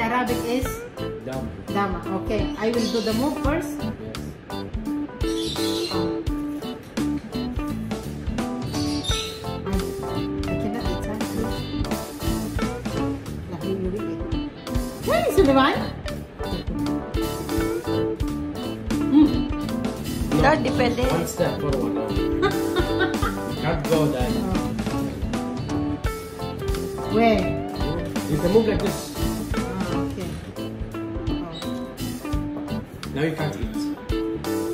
in Arabic is? Dama. Dama. Okay. I will do the move first. Yes. Oh. I cannot exactly. Hey, Sulaiman. Mm. Not dependent. One can't go there. Where? You can move like this. Now you can't eat.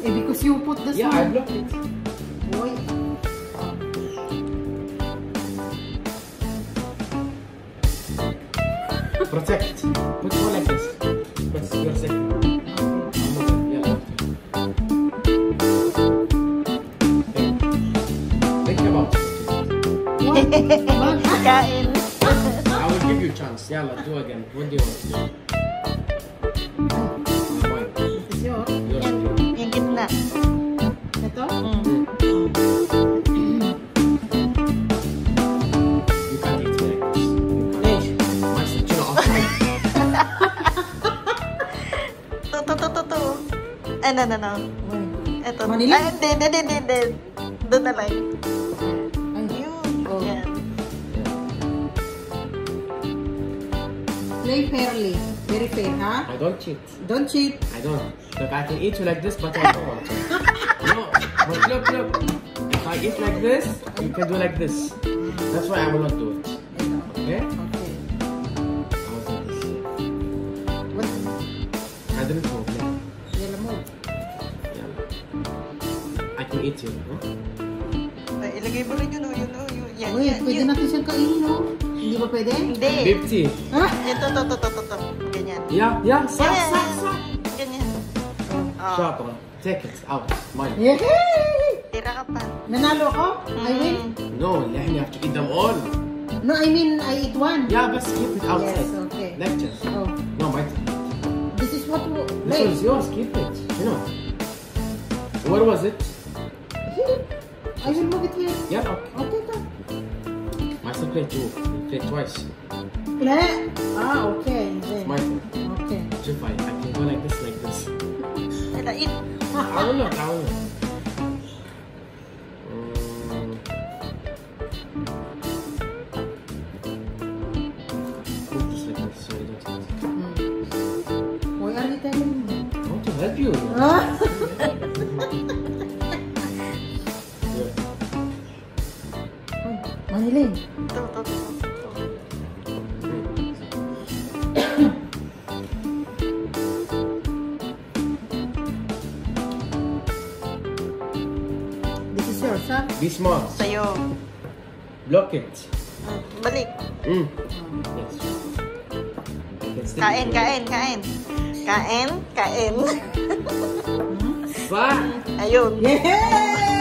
Eh, because you put this Yeah, I one. blocked it. Boy. Protect. Put one like this. Press your second. Yeah. Think. Think about it. I will give you a chance. Yeah, let's do again. What do you want to do? Ano, ano, ano. Where? Ito. Manila? Ah, hindi, hindi, hindi, hindi. Doon na lang. Ay, Yun. Oh. Yan. play fairly. Very fair, ha? I don't cheat. Don't cheat. I don't. Look, I can eat you like this, but I don't want to. No, but look, look. If I eat like this, you can do like this. That's why I will not do it. Okay? Yeah. I can eat you. Huh? Ay, ilagay mo rin yun, oh, yun, oh, yun. Yan, Uy, yan, pwede yun. natin siyang kainin, no? Hindi ba pwede? Hindi. 50. Ha? Ito, to, to, to, to, to. Ganyan. Yeah, yeah. Stop, Ganyan. stop, stop. Ganyan. Oh. Oh. Shopper. Take it out. Mine. Yehey! Tira ka pa. Nanalo ako? I win? Mm. No, then you have to eat them all. No, I mean, I eat one. Yeah, but keep it outside. Yes, okay. Lectures. Oh, No, my turn. this is what... This Wait. one's yours. Keep it. You know. Where was it? I will move it here. Yeah, okay. Okay, ito. I play two. You play twice. Le. Ah, okay. Then. My turn. Okay. If I, I can go like this, like this. Tira, eat. I will look, I will look. Move this like this so you don't hit. Hmm. Why are you telling me? I want to help you. Manilin. Ito, ito, ito. This is yours, ha? Be smart. Sa'yo. Block it. Mm, Balik. Mm. Yes. Kain, kain, kain. Kain, kain. Fa! Ayun. Yay!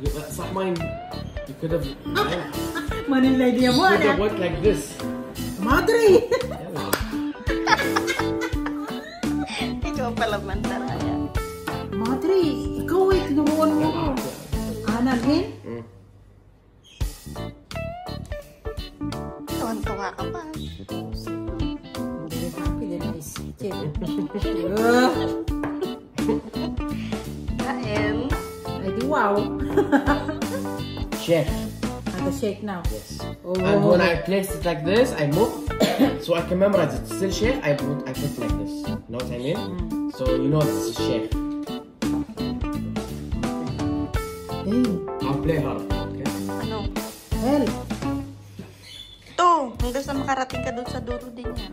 يبقى صح ماين You could have ما نلاقي you could have worked like this ما ادري يلا Coba I have shake now. Yes. Oh. And when I place it like this, I move, so I can memorize it. Still chef, I put I put like this. You know what I mean? So you know this is chef. Hey, I'll play hard. Okay. Ano? help. Ito. Hanggang sa makarating ka doon sa dulo din yan.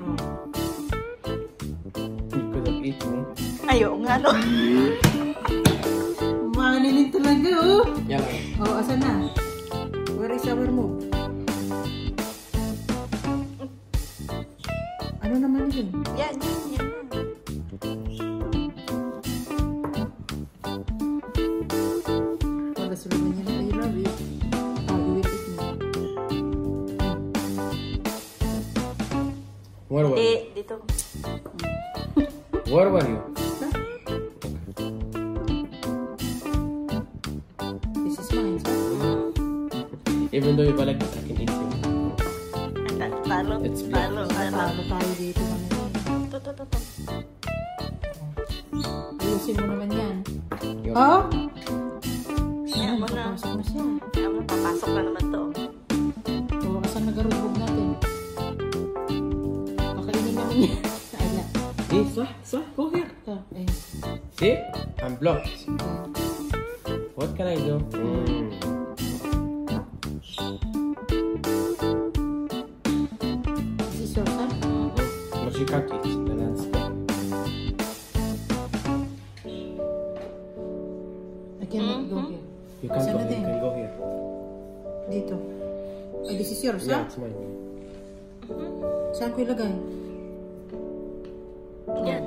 You could have eaten me. Ayaw nga, no? Manilin talaga, oh. Yeah. Like, Oh, asan na? Teresa Bermú. Ano naman yun? Yan, yun, yan. Pagkasunod niya Where were you? Doon daw ibalik at akin eh, itim. Talo. It's black. Talo. Talo tayo dito. Ito, ito, ito. Ayusin mo naman yan. Oh? Kaya mo na. Papasok na naman ang nagarubog natin. Kakainin naman niya. Ay. Eh, swa, swa, go here. Ah, ito, ayun. See? I'm blocked. What can I do? Mm. You that's I cannot go here. you can't Saan go. na here. You din? can go here. Dito. Ay, this is yours, Yeah, ha? it's mine. Saan ko ilagay? Yan.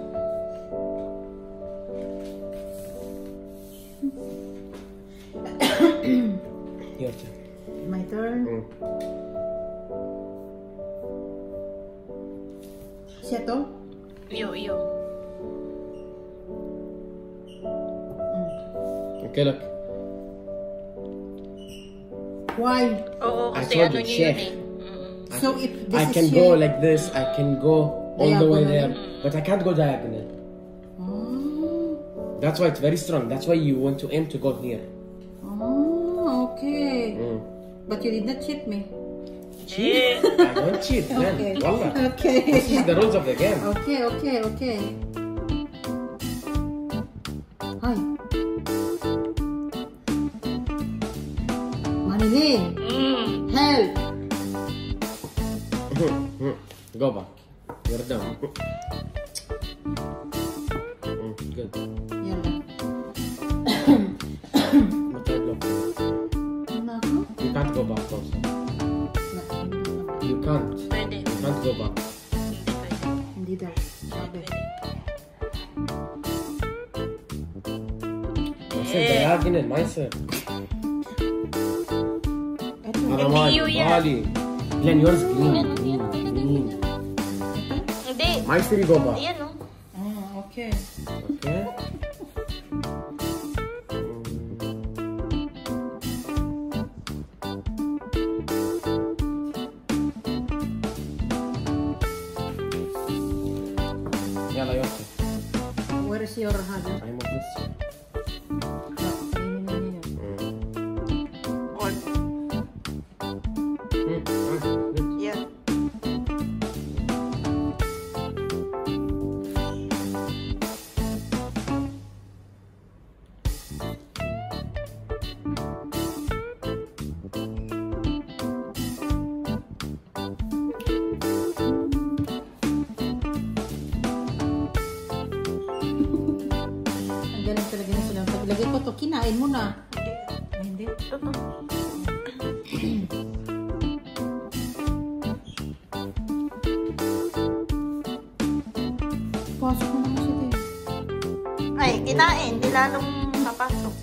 Your turn. My turn. Mm. Siya to? Iyo, iyo. Okay, look. Why? Oo, I kasi told ano you, chef. eh. Mm. So if this I can here... go like this. I can go all the way there, but I can't go diagonal. Oh, That's why it's very strong. That's why you want to aim to go here. oh, okay. Mm. But you did not cheat me. Eh, I don't cheat, man. Okay. Okay. This is the rules of the game. Okay, okay, okay. Hi. Manilin, mm. help! Go back. You're done. Can't. Pwede. Can't go back. Hindi pwede. Yours? Green. Green. Green. Go back. Where is your husband? To, kinain mo na. Hindi. Ay, hindi. Pasok mo naman siya din. Ay, kinain. Di lalong napasok.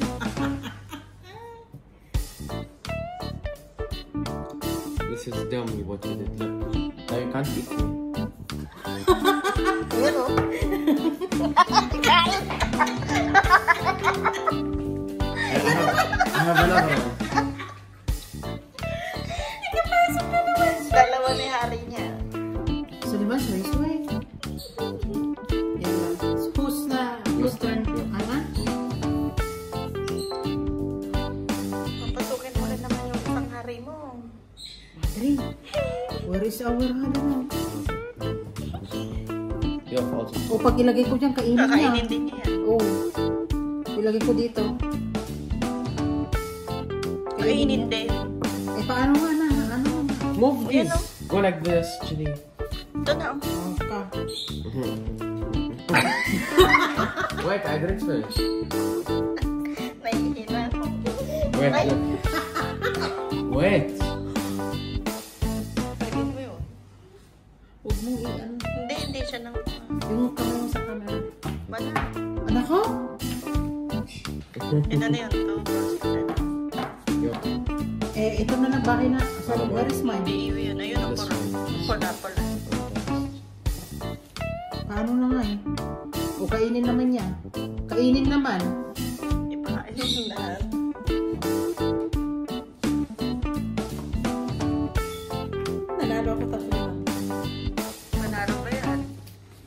This is dumb what you did. Now you can't eat me. Pag ilagay ko dyan, kainin niya. Kakainin din niya. Oo. Ilagay ko dito. Kainin din. Eh, paano nga na? Ano? Move Ayan, this. Go like this, Chili. Ito na. oh. Oh. Wait, I. Naiihi na. Wait. Wait. Mo yun. Huwag mong i-ano. Hindi, hindi siya nang... Ito na yun. Two. Eh, ito na lang bahay na. Ba? where is mine? Hindi, yun. Ayun ang one. Pula, pula. Paano na nga eh? O kainin naman niya. Kainin naman. Ipakain yung lahat. Nanalo ako tatlo. Manalo ba yan?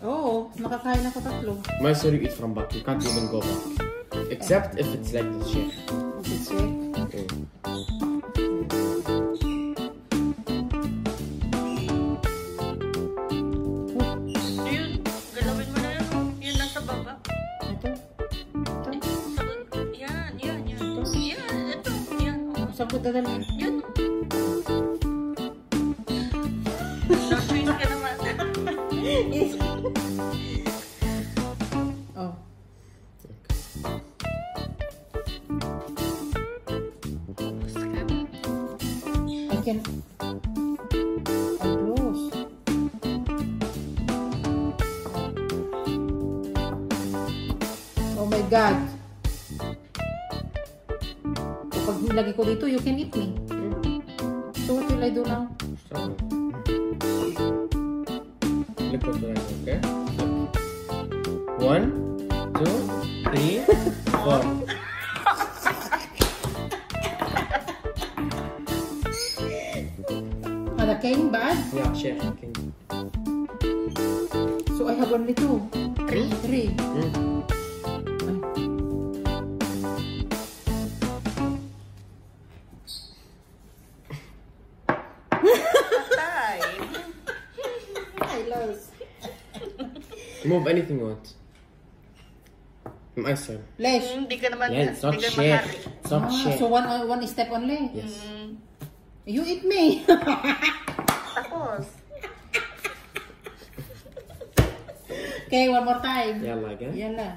Oo, nakakain ako tatlo. My story eat from back. You can't even go back. Except if it's like the shape. This way? Okay. Yun, galawin mo na yun. Oh. Yun baba. Ito? Ito? Yan, yan, yan. Yan, ito, yan. Oh. Saan ko dadalhin? Can... Close. Oh my God. Kapag nilagay ko dito, you can eat me. So what will I do now? Stop it. Look what I do, okay? One, two, three, four. king bad? Yeah, chef. Okay. So I have only two. Three? Three. Mm. I lost. Move anything you want. My son. Lesh. Hindi ka naman, Yeah, it's not hindi chef. It's not Ah, chef. so one one step only. Yes. Mm, You eat me. tapos. okay, one more time. Yeah, like it. Yalla.